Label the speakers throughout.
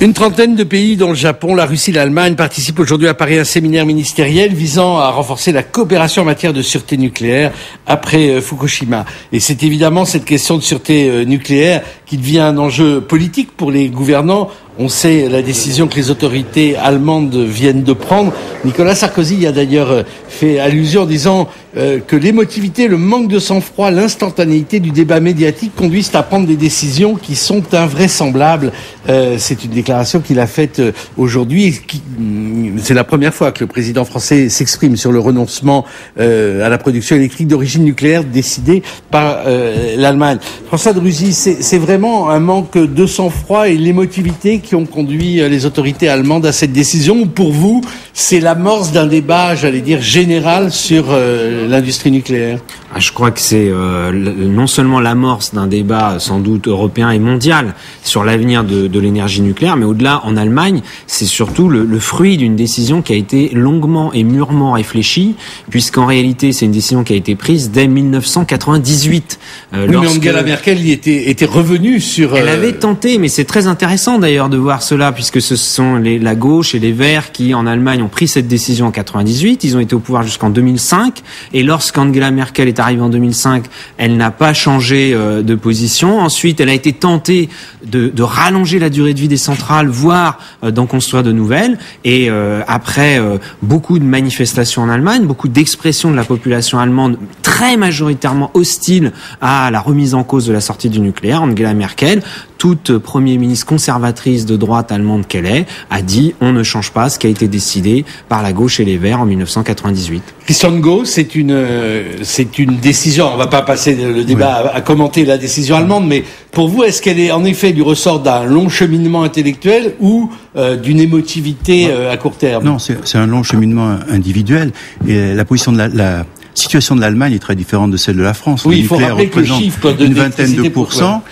Speaker 1: Une trentaine de pays, dont le Japon, la Russie, l'Allemagne, participent aujourd'hui à Paris à un séminaire ministériel visant à renforcer la coopération en matière de sûreté nucléaire après euh, Fukushima. Et c'est évidemment cette question de sûreté euh, nucléaire qui devient un enjeu politique pour les gouvernants on sait la décision que les autorités allemandes viennent de prendre. Nicolas Sarkozy a d'ailleurs euh, fait allusion en disant euh, que l'émotivité, le manque de sang-froid, l'instantanéité du débat médiatique conduisent à prendre des décisions qui sont invraisemblables. Euh, c'est une déclaration qu'il a faite aujourd'hui. Mm, c'est la première fois que le président français s'exprime sur le renoncement à la production électrique d'origine nucléaire décidé par l'Allemagne. François de c'est vraiment un manque de sang-froid et l'émotivité qui ont conduit euh, les autorités allemandes à cette décision ou pour vous, c'est l'amorce d'un débat, j'allais dire, général sur euh, l'industrie nucléaire?
Speaker 2: Ah, Je crois que c'est euh, non seulement l'amorce d'un débat sans doute européen et mondial sur l'avenir de, de l'énergie nucléaire, mais au-delà, en Allemagne, c'est surtout le, le fruit d'une décision qui a été longuement et mûrement réfléchie, puisqu'en réalité, c'est une décision qui a été prise dès 1998.
Speaker 1: Euh, oui, mais Angela Merkel y était, était revenue sur...
Speaker 2: Elle avait tenté, mais c'est très intéressant d'ailleurs de voir cela, puisque ce sont la gauche et les Verts qui, en Allemagne, ont pris cette décision en 98. Ils ont été au pouvoir jusqu'en 2005. Et lorsqu'Angela Merkel est arrivée en 2005, elle n'a pas changé euh, de position. Ensuite, elle a été tentée de, rallonger la durée de vie des centrales, voire euh, d'en construire de nouvelles. Et euh, après beaucoup de manifestations en Allemagne, beaucoup d'expressions de la population allemande très majoritairement hostile à la remise en cause de la sortie du nucléaire, Angela Merkel toute Premier ministre conservatrice de droite allemande qu'elle est, a dit on ne change pas ce qui a été décidé par la gauche et les Verts en 1998.
Speaker 1: Christian Go, c'est une, c'est une décision. On va pas passer le débat à, commenter la décision allemande, mais pour vous, est-ce qu'elle est en effet du ressort d'un long cheminement intellectuel ou euh, d'une émotivité euh, à court terme?
Speaker 3: Non, c'est un long cheminement individuel. Et la position de la, la situation de l'Allemagne est très différente de celle de la France.
Speaker 1: Oui, il faut rappeler que le chiffre de
Speaker 3: une vingtaine de pourcents.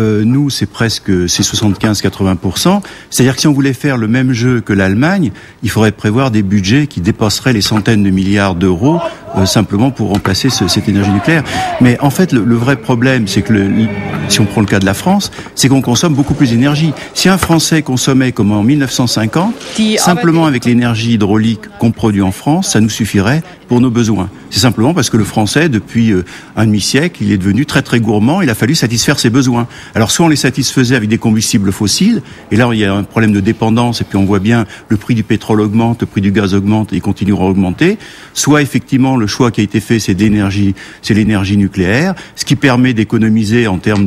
Speaker 3: Euh, nous, c'est presque c'est 75-80%. C'est-à-dire que si on voulait faire le même jeu que l'Allemagne, il faudrait prévoir des budgets qui dépasseraient les centaines de milliards d'euros euh, simplement pour remplacer cette énergie nucléaire. Mais en fait, le, vrai problème, c'est que le, si on prend le cas de la France, c'est qu'on consomme beaucoup plus d'énergie. Si un Français consommait comme en 1950, simplement avec l'énergie hydraulique qu'on produit en France, ça nous suffirait pour nos besoins. C'est simplement parce que le Français, depuis euh, un demi-siècle, il est devenu très très gourmand. Il a fallu satisfaire ses besoins. Alors soit on les satisfaisait avec des combustibles fossiles, et là il y a un problème de dépendance, et puis on voit bien le prix du pétrole augmente, le prix du gaz augmente, et il continuera à augmenter. Soit effectivement le choix qui a été fait, c'est d'énergie, c'est l'énergie nucléaire, ce qui permet d'économiser en termes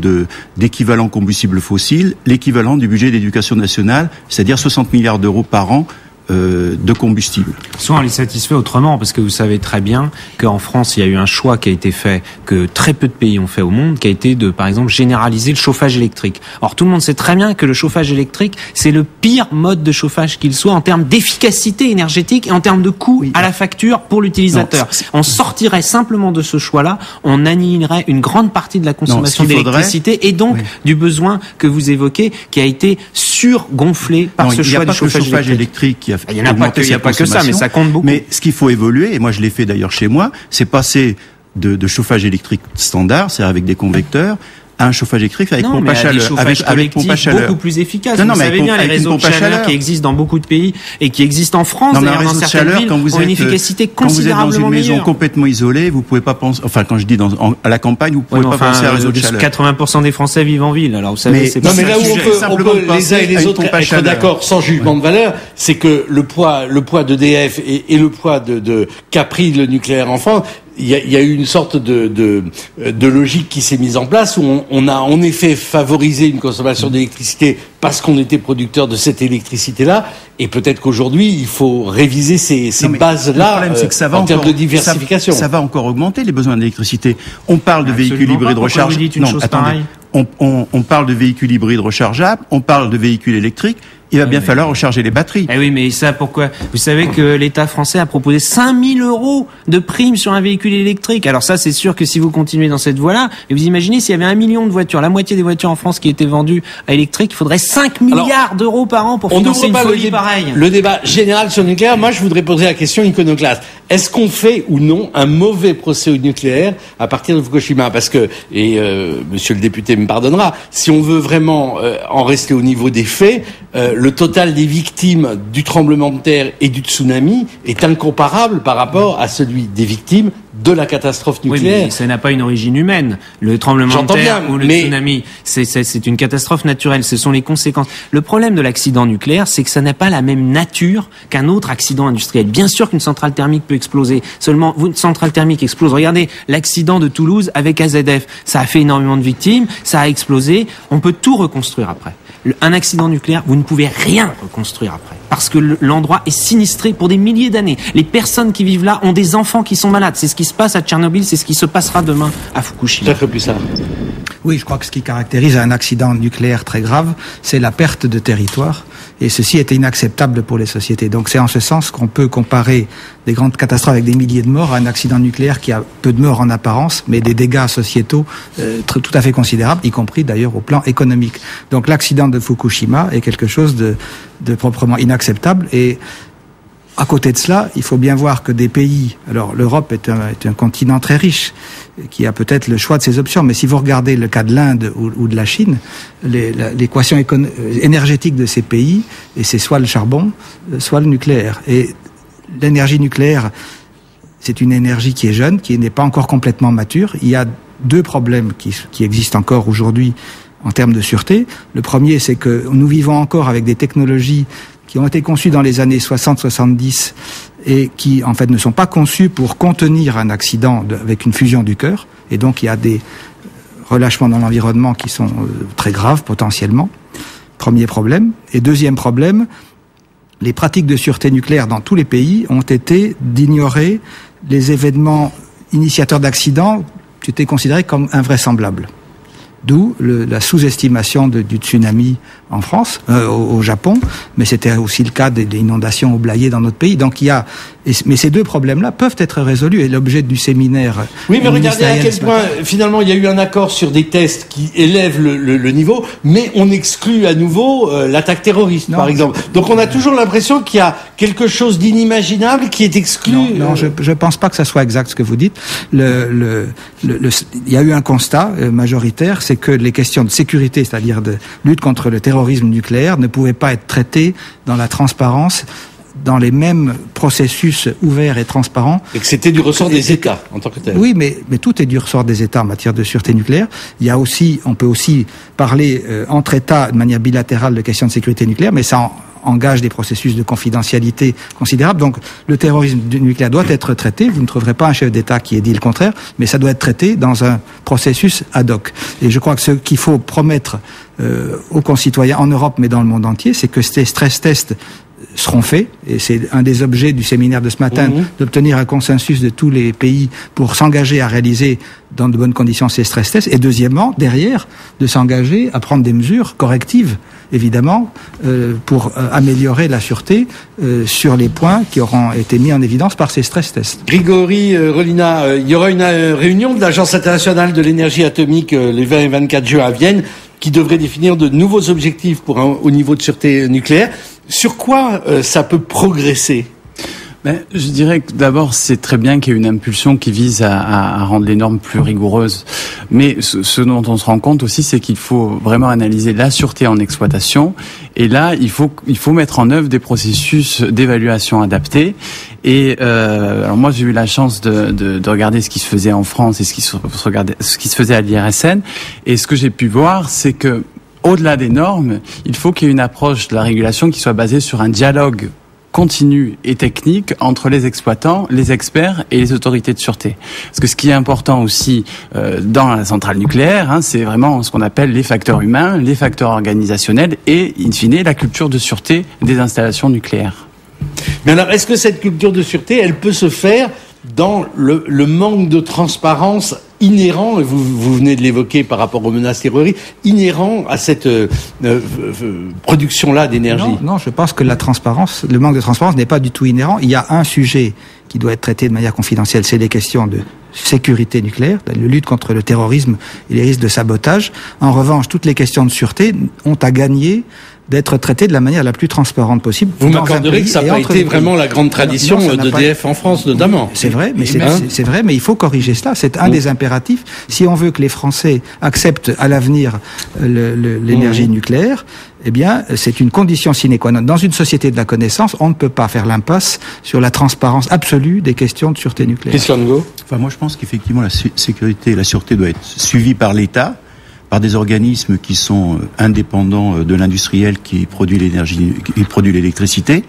Speaker 3: d'équivalent combustible fossile l'équivalent du budget d'éducation nationale, c'est-à-dire 60 milliards d'euros par an euh, de combustible.
Speaker 2: Soit on les satisfait autrement, parce que vous savez très bien qu'en France, il y a eu un choix qui a été fait, que très peu de pays ont fait au monde, qui a été de, par exemple, généraliser le chauffage électrique. Or, tout le monde sait très bien que le chauffage électrique, c'est le pire mode de chauffage qu'il soit en termes d'efficacité énergétique et en termes de coût à la facture pour l'utilisateur. On sortirait simplement de ce choix-là, on annihilerait une grande partie de la consommation d'électricité et donc du besoin que vous évoquez, qui a été surgonflé par ce choix du chauffage, électrique
Speaker 3: il n'y a pas que, ça, mais ça compte beaucoup. Mais ce qu'il faut évoluer, et moi je l'ai fait d'ailleurs chez moi, c'est passer de, de, chauffage électrique standard, c'est avec des convecteurs, un chauffage électrique avec pompe à chaleur,
Speaker 2: avec, avec pompe à chaleur beaucoup plus efficace. Non, non, vous savez bien les réseaux de chaleur, qui existent dans beaucoup de pays et qui existent en France. Non, mais un réseau de chaleur, quand vous êtes, une efficacité
Speaker 3: quand vous êtes dans une maison complètement isolée, vous pouvez pas penser. Enfin, quand je dis dans, à la campagne, vous pouvez pas penser à un réseau de chaleur.
Speaker 2: 80% des Français vivent en ville. Alors vous savez,
Speaker 1: c'est non, mais là où on peut, on peut les uns et les autres être d'accord sans jugement de valeur, c'est que le poids, le poids d'EDF et, et le poids de, de Capri, le nucléaire en France, il y, a, y a, eu une sorte de, de, de logique qui s'est mise en place où on, on, a en effet favorisé une consommation d'électricité parce qu'on était producteur de cette électricité-là. Et peut-être qu'aujourd'hui, il faut réviser ces, ces bases-là euh, en termes de diversification.
Speaker 3: Ça, va encore augmenter les besoins d'électricité. On parle de véhicules hybrides rechargeables.
Speaker 2: Non, attendez.
Speaker 3: On, on, on, parle de véhicules hybrides rechargeables. On parle de véhicules électriques il va bien falloir recharger les batteries.
Speaker 2: Eh oui, mais ça pourquoi? Vous savez que l'État français a proposé 5000 euros de primes sur un véhicule électrique. Alors ça, c'est sûr que si vous continuez dans cette voie-là, et vous imaginez s'il y avait un million de voitures, la moitié des voitures en France qui étaient vendues à électrique, il faudrait 5 milliards d'euros par an pour financer une folie pareille.
Speaker 1: Le débat général sur le nucléaire, moi je voudrais poser la question iconoclaste. Est-ce qu'on fait ou non un mauvais procès au nucléaire à partir de Fukushima? Parce que, et euh, monsieur le député me pardonnera, si on veut vraiment euh, en rester au niveau des faits, euh, le total des victimes du tremblement de terre et du tsunami est incomparable par rapport à celui des victimes de la catastrophe nucléaire.
Speaker 2: Oui, mais ça n'a pas une origine humaine. Le tremblement de terre ou le tsunami, c'est une catastrophe naturelle. Ce sont les conséquences. Le problème de l'accident nucléaire, c'est que ça n'a pas la même nature qu'un autre accident industriel. Bien sûr qu'une centrale thermique peut exploser. Seulement, une centrale thermique explose. Regardez l'accident de Toulouse avec AZF. Ça a fait énormément de victimes. Ça a explosé. On peut tout reconstruire après un accident nucléaire, vous ne pouvez rien reconstruire après. Parce que l'endroit est sinistré pour des milliers d'années. Les personnes qui vivent là ont des enfants qui sont malades. C'est ce qui se passe à Tchernobyl, c'est ce qui se passera demain à Fukushima.
Speaker 1: plus ça.
Speaker 4: Oui, je crois que ce qui caractérise un accident nucléaire très grave, c'est la perte de territoire. Et ceci était inacceptable pour les sociétés. Donc c'est en ce sens qu'on peut comparer des grandes catastrophes avec des milliers de morts à un accident nucléaire qui a peu de morts en apparence, mais des dégâts sociétaux euh, tout à fait considérables, y compris d'ailleurs au plan économique. Donc l'accident de Fukushima est quelque chose de, de proprement inacceptable et à côté de cela, il faut bien voir que des pays, alors l'Europe est un, est un, continent très riche, qui a peut-être le choix de ses options, mais si vous regardez le cas de l'Inde ou, de la Chine, l'équation énergétique de ces pays, et c'est soit le charbon, soit le nucléaire. Et l'énergie nucléaire, c'est une énergie qui est jeune, qui n'est pas encore complètement mature. Il y a deux problèmes qui, qui existent encore aujourd'hui en termes de sûreté. Le premier, c'est que nous vivons encore avec des technologies qui ont été conçus dans les années 60-70 et qui en fait ne sont pas conçus pour contenir un accident avec une fusion du cœur. Et donc il y a des relâchements dans l'environnement qui sont euh, très graves potentiellement. Premier problème. Et deuxième problème, les pratiques de sûreté nucléaire dans tous les pays ont été d'ignorer les événements initiateurs d'accidents qui étaient considérés comme invraisemblables. D'où la sous-estimation du tsunami en France, euh, au, Japon, mais c'était aussi le cas des, inondations au Blayais dans notre pays. Donc il y a, mais ces deux problèmes-là peuvent être résolus et l'objet du séminaire.
Speaker 1: Oui, mais regardez à quel point finalement il y a eu un accord sur des tests qui élèvent le, niveau, mais on exclut à nouveau euh, l'attaque terroriste, par exemple. Donc on a toujours l'impression qu'il y a quelque chose d'inimaginable qui est exclu.
Speaker 4: Non, non euh, je ne pense pas que ça soit exact ce que vous dites. Le, il y a eu un constat majoritaire, c'est que les questions de sécurité, c'est-à-dire de lutte contre le terrorisme nucléaire ne pouvait pas être traité dans la transparence dans les mêmes processus ouverts et transparents.
Speaker 1: Et que c'était du ressort des États en tant que tel.
Speaker 4: Oui, mais, mais tout est du ressort des États en matière de sûreté nucléaire. Il y a aussi, on peut aussi parler euh, entre États de manière bilatérale de questions de sécurité nucléaire, mais ça engage des processus de confidentialité considérables. Donc le terrorisme nucléaire doit être traité. Vous ne trouverez pas un chef d'État qui ait dit le contraire, mais ça doit être traité dans un processus ad hoc. Et je crois que ce qu'il faut promettre euh, aux concitoyens en Europe, mais dans le monde entier, c'est que ces stress tests seront faits, et c'est un des objets du séminaire de ce matin, mhm. d'obtenir un consensus de tous les pays pour s'engager à réaliser dans de bonnes conditions ces stress tests, et deuxièmement, derrière, de s'engager à prendre des mesures correctives, évidemment, euh, pour euh, améliorer la sûreté euh, sur les points qui auront été mis en évidence par ces stress tests.
Speaker 1: Grigory Rolina, il y aura une réunion de l'Agence internationale de l'énergie atomique les 20 et 24 juin à Vienne qui devrait définir de nouveaux objectifs pour un haut niveau de sûreté nucléaire. Sur quoi ça peut progresser?
Speaker 5: Ben, je dirais que d'abord, c'est très bien qu'il y ait une impulsion qui vise à, à, rendre les normes plus rigoureuses. Mais ce, ce dont on se rend compte aussi, c'est qu'il faut vraiment analyser la sûreté en exploitation. Et là, il faut, il faut mettre en œuvre des processus d'évaluation adaptés. Et euh, alors moi, j'ai eu la chance de, de, de, regarder ce qui se faisait en France et ce qui se, ce qui se faisait à l'IRSN. Et ce que j'ai pu voir, c'est que au-delà des normes, il faut qu'il y ait une approche de la régulation qui soit basée sur un dialogue continue et technique entre les exploitants, les experts et les autorités de sûreté. Parce que ce qui est important aussi euh, dans la centrale nucléaire, hein, c'est vraiment ce qu'on appelle les facteurs humains, les facteurs organisationnels et, in fine, la culture de sûreté des installations nucléaires.
Speaker 1: Mais alors, est-ce que cette culture de sûreté, elle peut se faire dans le, le manque de transparence inhérent, et vous, vous venez de l'évoquer par rapport aux menaces terroristes, inhérent à cette euh, euh, production-là d'énergie
Speaker 4: non, non, je pense que la transparence, le manque de transparence n'est pas du tout inhérent. Il y a un sujet qui doit être traité de manière confidentielle, c'est les questions de sécurité nucléaire, la lutte contre le terrorisme et les risques de sabotage. En revanche, toutes les questions de sûreté ont à gagner d'être traitées de la manière la plus transparente possible.
Speaker 1: Vous m'accorderez que ça n'a pas été vraiment la grande tradition
Speaker 4: pas-
Speaker 1: d'EDF en France, notamment.
Speaker 4: C'est vrai, mais
Speaker 1: Et
Speaker 4: c'est vrai, mais il faut corriger cela. C'est un
Speaker 1: Mm.
Speaker 4: des impératifs. Si on veut que les Français acceptent à l'avenir euh, l'énergie
Speaker 1: Mm.
Speaker 4: nucléaire, eh bien, c'est une condition sine qua non. Dans une société de la connaissance, on ne peut pas faire l'impasse sur la transparence absolue des questions de sûreté nucléaire.
Speaker 3: Enfin, moi, je pense qu'effectivement, la sé- sécurité et la sûreté doivent être suivies par l'État, par des organismes qui sont euh, indépendants euh, de l'industriel qui produit l'énergie, qui produit l'électricité.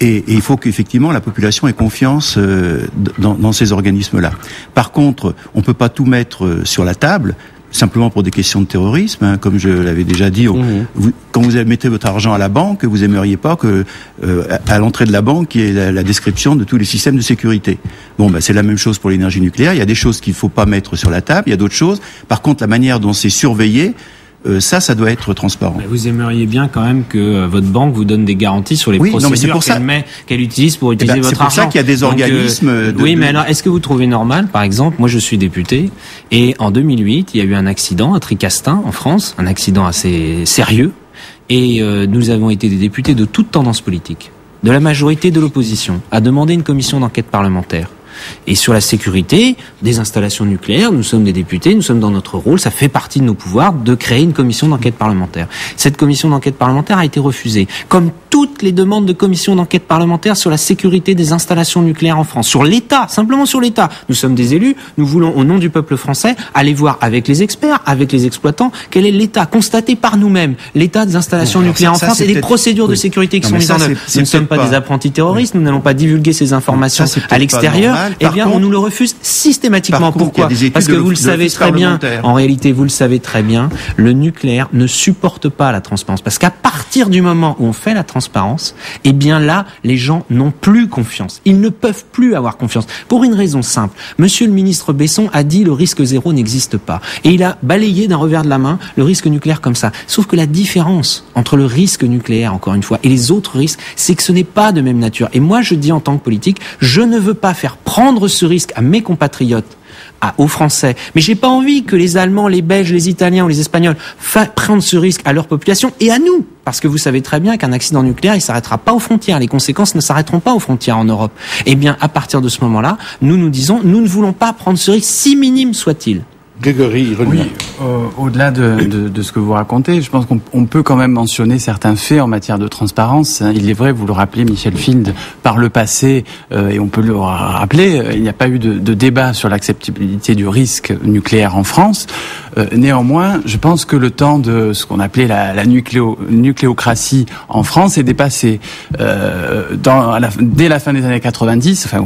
Speaker 3: Et, il faut qu'effectivement la population ait confiance euh, dans, dans ces organismes-là. Par contre, on peut pas tout mettre sur la table simplement pour des questions de terrorisme, hein, comme je l'avais déjà dit. on-
Speaker 1: Mhm.
Speaker 3: vous- quand vous mettez votre argent à la banque, vous aimeriez pas que euh, à l'entrée de la banque il y ait la, la description de tous les systèmes de sécurité. Bon, bah, c'est la même chose pour l'énergie nucléaire. Il y a des choses qu'il faut pas mettre sur la table. Il y a d'autres choses. Par contre, la manière dont c'est surveillé, euh, ça, ça doit être transparent.
Speaker 2: Mais Vous aimeriez bien quand même que euh, votre banque vous donne des garanties sur les
Speaker 3: Oui, c'est
Speaker 2: procédures
Speaker 3: pour
Speaker 2: qu'elle met, qu'elle utilise pour utiliser
Speaker 3: ben, c'est
Speaker 2: votre
Speaker 3: pour
Speaker 2: argent.
Speaker 3: ça qu'il y a des
Speaker 2: Donc, euh,
Speaker 3: organismes de-
Speaker 2: oui,
Speaker 3: de-
Speaker 2: mais alors est-ce que vous trouvez normal, par exemple, moi je suis député et en 2008 il y a eu un accident à Tricastin en France, un accident assez sérieux, et euh, nous avons été des députés de toute tendance politique, de la majorité de l'opposition, à demander une commission d'enquête parlementaire. Et sur la sécurité des installations nucléaires, nous sommes des députés, nous sommes dans notre rôle, ça fait partie de nos pouvoirs de créer une commission d'enquête parlementaire. Cette commission d'enquête parlementaire a été refusée, comme toutes les demandes de commission d'enquête parlementaire sur la sécurité des installations nucléaires en France, sur l'État, simplement sur l'État. Nous sommes des élus, nous voulons, au nom du peuple français, aller voir avec les experts, avec les exploitants, quel est l'État, constaté par nous-mêmes, l'état des installations nucléaires
Speaker 3: ça-
Speaker 2: en France et des procédures de sécurité qui
Speaker 3: Non,
Speaker 2: sont mises en œuvre. Nous ne sommes pas, des apprentis terroristes, nous n'allons pas divulguer ces informations
Speaker 3: Ça,
Speaker 2: à l'extérieur.
Speaker 3: Normal.
Speaker 2: Eh bien,
Speaker 3: contre-
Speaker 2: on nous le refuse systématiquement.
Speaker 3: Contre,
Speaker 2: Pourquoi Parce que vous le savez très bien, en réalité, vous le savez très bien, le nucléaire ne supporte pas la transparence. Parce qu'à partir du moment où on fait la transparence, eh bien là, les gens n'ont plus confiance. Ils ne peuvent plus avoir confiance. Pour une raison simple. Monsieur le ministre Besson a dit le risque zéro n'existe pas. Et il a balayé d'un revers de la main le risque nucléaire comme ça. Sauf que la différence entre le risque nucléaire, encore une fois, et les autres risques, c'est que ce n'est pas de même nature. Et moi, je dis en tant que politique, je ne veux pas faire prendre ce risque à mes compatriotes à, aux Français. Mais j'ai pas envie que les Allemands, les Belges, les Italiens ou les Espagnols prennent ce risque à leur population et à nous. Parce que vous savez très bien qu'un accident nucléaire, il s'arrêtera pas aux frontières. Les conséquences ne s'arrêteront pas aux frontières en Europe. Eh bien, à partir de ce moment-là, nous nous disons, nous ne voulons pas prendre ce risque, si minime soit-il.
Speaker 1: Grégory.
Speaker 5: Oui, euh, au-delà de, ce que vous racontez, je pense qu'on on peut quand même mentionner certains faits en matière de transparence. Il est vrai, vous le rappelez, Michel Field, par le passé, euh, et on peut le rappeler, euh, il n'y a pas eu de, débat sur l'acceptabilité du risque nucléaire en France. Néanmoins, je pense que le temps de ce qu'on appelait la, la nucléo, nucléocratie en France est dépassé. Dès la fin des années 90, enfin,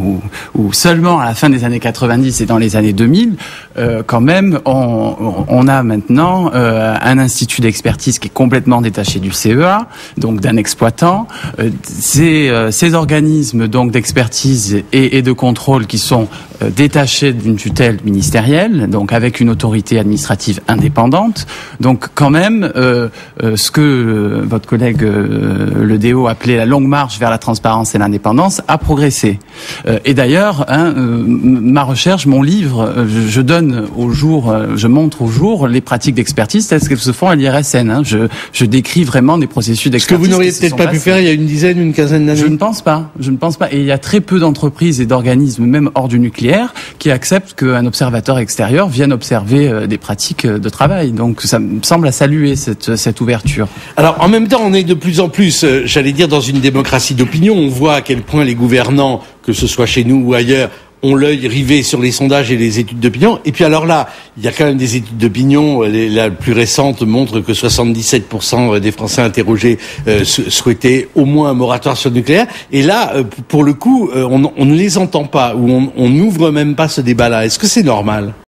Speaker 5: ou, seulement à la fin des années 90 et dans les années 2000, euh, quand même, on, a maintenant euh, un institut d'expertise qui est complètement détaché du CEA, donc d'un exploitant. Euh, ces, euh, organismes d'expertise et de contrôle qui sont euh, détachés d'une tutelle ministérielle, donc avec une autorité administrative indépendante. Donc quand même, euh, euh, ce que euh, votre collègue euh, le DO appelait la longue marche vers la transparence et l'indépendance a progressé. Euh, et d'ailleurs, hein, euh, ma recherche, mon livre, je, je donne au jour, je montre au jour les pratiques d'expertise telles qu'elles se font à l'IRSN. Hein. Je, je décris vraiment des processus
Speaker 1: Ce que
Speaker 5: d'expertise.
Speaker 1: vous n'auriez peut-être pas pu faire il y a une dizaine, une quinzaine
Speaker 5: Je ne
Speaker 1: d'années.
Speaker 5: pense pas. Je ne pense pas. Et il y a très peu d'entreprises et d'organismes, même hors du nucléaire, qui acceptent qu'un observateur extérieur vienne observer euh, des pratiques euh, de travail. Donc ça me semble à saluer cette, cette ouverture.
Speaker 1: Alors en même temps, on est de plus en plus, euh, j'allais dire, dans une démocratie d'opinion. On voit à quel point les gouvernants, que ce soit chez nous ou ailleurs, ont l'œil rivé sur les sondages et les études d'opinion. Et puis alors là, il y a quand même des études d'opinion. euh, La plus récente montre que 77% des Français interrogés euh, sou- souhaitaient au moins un moratoire sur le nucléaire. Et là, euh, pour le coup, euh, on, ne les entend pas ou on n'ouvre même pas ce débat-là. Est-ce que c'est normal?